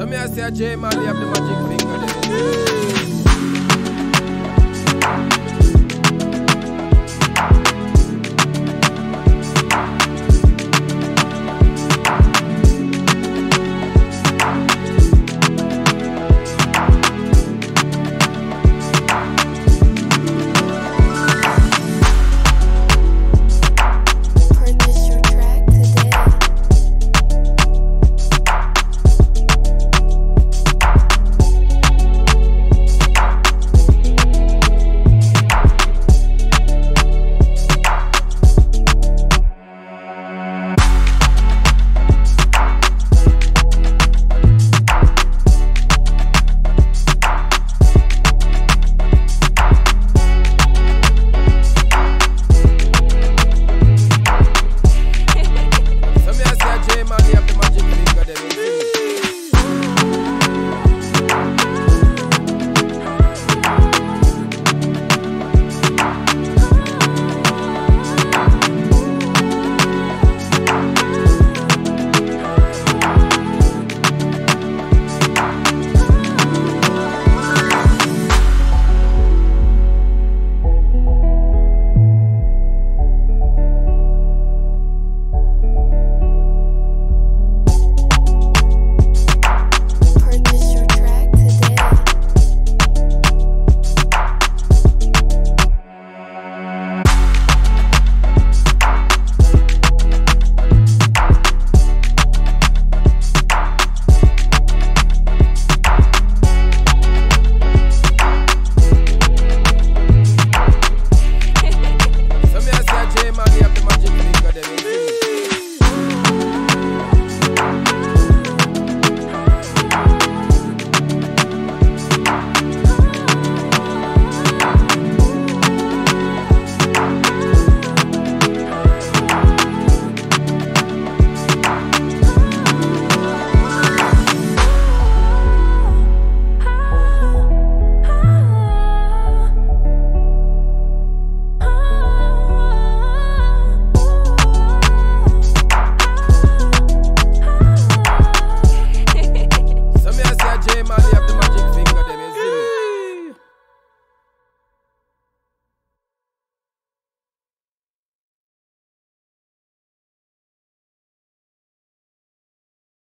So me I say a J Mali you have the magic finger there.